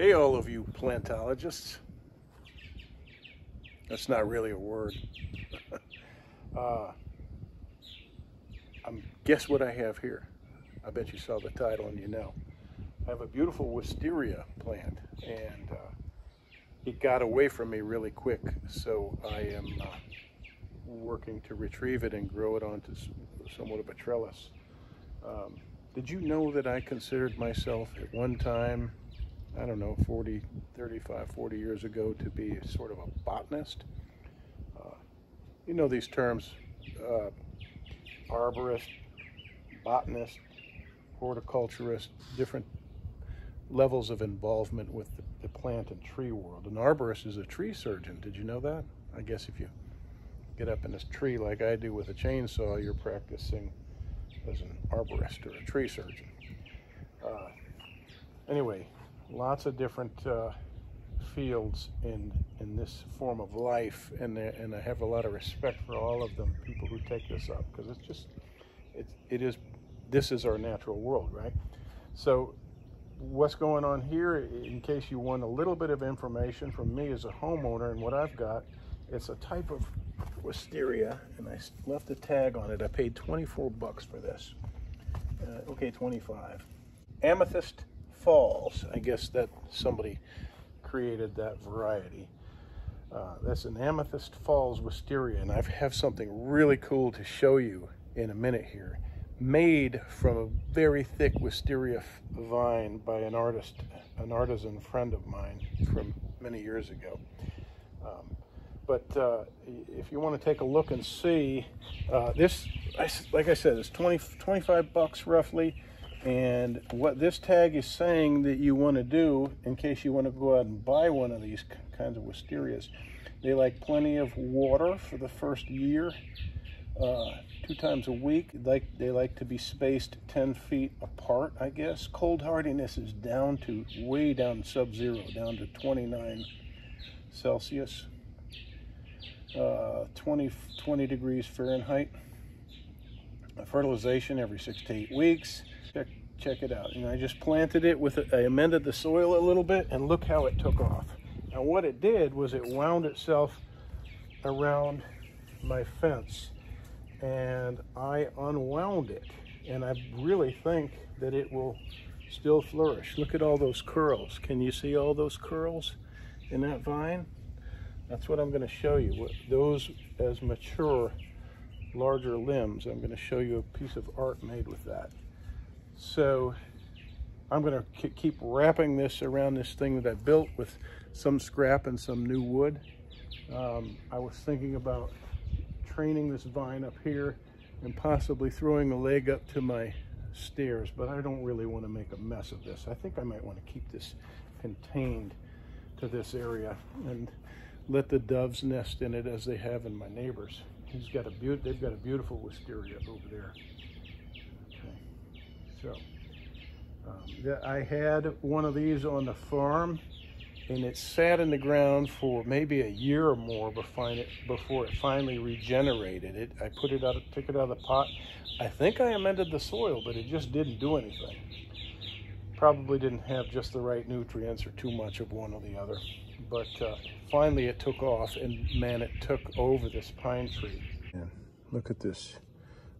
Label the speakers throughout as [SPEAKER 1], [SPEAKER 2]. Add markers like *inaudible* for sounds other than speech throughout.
[SPEAKER 1] Hey, all of you plantologists. That's not really a word. *laughs* uh, um, guess what I have here? I bet you saw the title and you know. I have a beautiful wisteria plant and uh, it got away from me really quick. So I am uh, working to retrieve it and grow it onto somewhat of a trellis. Um, did you know that I considered myself at one time, I don't know, 40, 35, 40 years ago to be sort of a botanist? Uh, you know these terms, uh, arborist, botanist, horticulturist, different levels of involvement with the, the, plant and tree world. An arborist is a tree surgeon. Did you know that? I guess if you get up in this tree like I do with a chainsaw, you're practicing as an arborist or a tree surgeon. Uh, anyway, lots of different uh, fields in in this form of life, and and I have a lot of respect for all of them. People who take this up because it's just it it is this is our natural world, right? So what's going on here, in case you want a little bit of information from me as a homeowner and what I've got, it's a type of wisteria, and I left a tag on it. I paid 24 bucks for this. Uh, okay, 25. Amethyst Falls. I guess that somebody created that variety. Uh, that's an Amethyst Falls wisteria, and I have something really cool to show you in a minute here made from a very thick wisteria vine by an artist, an artisan friend of mine from many years ago. Um, but uh, if you want to take a look and see, uh, this, like I said, it's 20, 25 bucks roughly. And what this tag is saying that you want to do, in case you want to go out and buy one of these kinds of wisterias, they like plenty of water for the first year uh, two times a week. Like they like to be spaced 10 feet apart, I guess. Cold hardiness is down to way down sub-zero, down to 29 Celsius, uh, 20 20 degrees Fahrenheit. fertilization every six to eight weeks. Check it out. And I just planted it with I amended the soil a little bit, and look how it took off. Now what it did was it wound itself around my fence and I unwound it and I really think that it will still flourish. Look at all those curls. Can you see all those curls in that vine? That's what I'm going to show you. Those as mature, larger limbs. I'm going to show you a piece of art made with that. So I'm going to keep wrapping this around this thing that I built with some scrap and some new wood. Um, I was thinking about training this vine up here and possibly throwing a leg up to my stairs, but I don't really want to make a mess of this. I think I might want to keep this contained to this area and let the doves nest in it as they have in my neighbors. He's got a they've got a beautiful wisteria over there. So um, I had one of these on the farm and it sat in the ground for maybe a year or more before it, before it finally regenerated. It, I put it out, took it out of the pot. I think I amended the soil, but it just didn't do anything. Probably didn't have just the right nutrients or too much of one or the other. But uh, finally it took off and man, it took over this pine tree. And look at this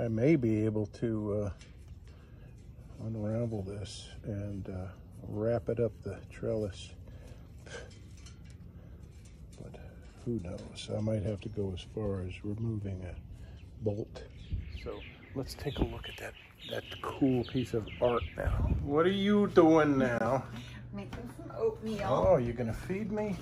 [SPEAKER 1] Look at it. I may be able to uh, unravel this and uh, wrap it up the trellis But who knows? I might have to go as far as removing a bolt. So let's take a look at that, that cool piece of art now. What are you doing now?
[SPEAKER 2] Making some oatmeal.
[SPEAKER 1] Oh, you're gonna feed me?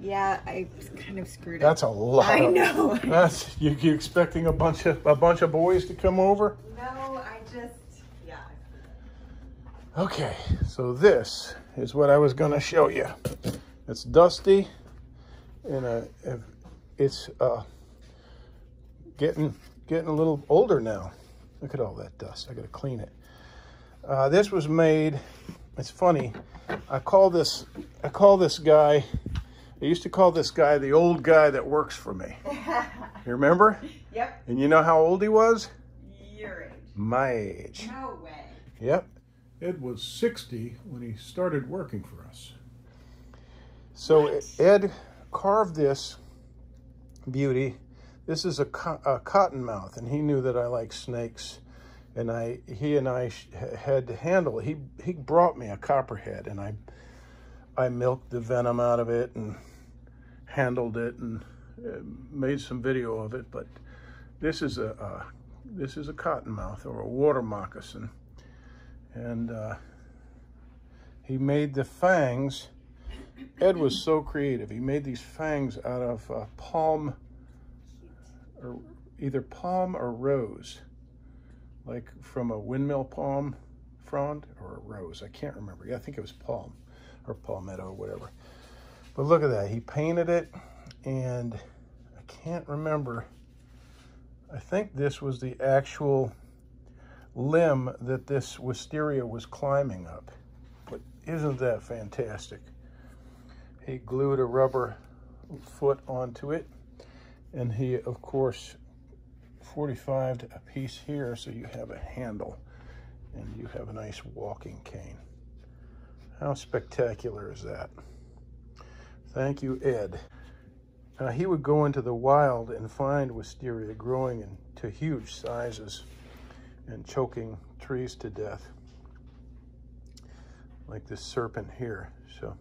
[SPEAKER 2] Yeah, I kind of screwed up.
[SPEAKER 1] That's
[SPEAKER 2] up.
[SPEAKER 1] a lot.
[SPEAKER 2] I know. *laughs*
[SPEAKER 1] That's you, you expecting a bunch of a bunch of boys to come over?
[SPEAKER 2] No, I just yeah.
[SPEAKER 1] Okay, so this is what I was going to show you. It's dusty, and uh, it's uh, getting getting a little older now. Look at all that dust. I got to clean it. Uh, this was made. It's funny. I call this. I call this guy. I used to call this guy the old guy that works for me. *laughs* You remember?
[SPEAKER 2] Yep.
[SPEAKER 1] And you know how old he was?
[SPEAKER 2] Your age.
[SPEAKER 1] My age.
[SPEAKER 2] No way.
[SPEAKER 1] Yep.
[SPEAKER 3] Ed was 60 when he started working for us.
[SPEAKER 1] So Ed carved this beauty. This is a, co- a cottonmouth, and he knew that I like snakes. And I, he and I sh- had to handle. He he brought me a copperhead, and I, I milked the venom out of it and handled it and uh, made some video of it. But this is a this is a cottonmouth or a water moccasin, and uh, he made the fangs. Ed was so creative. He made these fangs out of uh, palm, or either palm or rose, like from a windmill palm frond or a rose. I can't remember. Yeah, I think it was palm or palmetto or whatever. But look at that. He painted it, and I can't remember. I think this was the actual limb that this wisteria was climbing up. But isn't that fantastic? He glued a rubber foot onto it, and he, of course, 45'd a piece here so you have a handle and you have a nice walking cane. How spectacular is that? Thank you, Ed. Now, he would go into the wild and find wisteria growing into huge sizes and choking trees to death, like this serpent here. So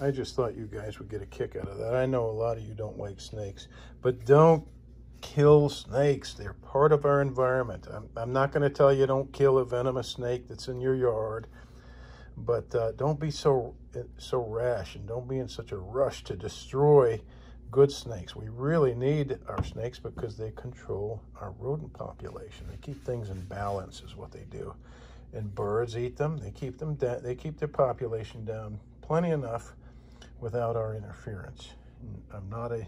[SPEAKER 1] I just thought you guys would get a kick out of that. I know a lot of you don't like snakes, but don't kill snakes. They're part of our environment. I'm, I'm not going to tell you don't kill a venomous snake that's in your yard, but uh, don't be so so rash and don't be in such a rush to destroy good snakes. We really need our snakes because they control our rodent population. They keep things in balance is what they do. And birds eat them. They keep them da- they keep their population down plenty enough without our interference. I'm not a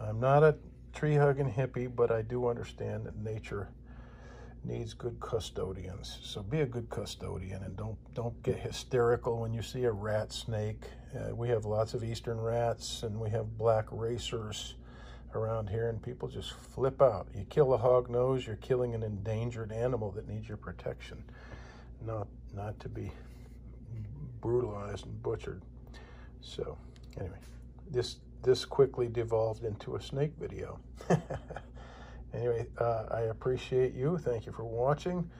[SPEAKER 1] I'm not a tree hugging hippie, but I do understand that nature needs good custodians. So be a good custodian and don't don't get hysterical when you see a rat snake. Uh, we have lots of eastern rats and we have black racers around here and people just flip out. You kill a hog nose, you're killing an endangered animal that needs your protection, not not to be brutalized and butchered. So, anyway, this this quickly devolved into a snake video. *laughs* anyway, uh, I appreciate you. Thank you for watching.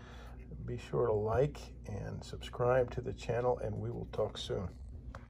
[SPEAKER 1] Be sure to like and subscribe to the channel, and we will talk soon.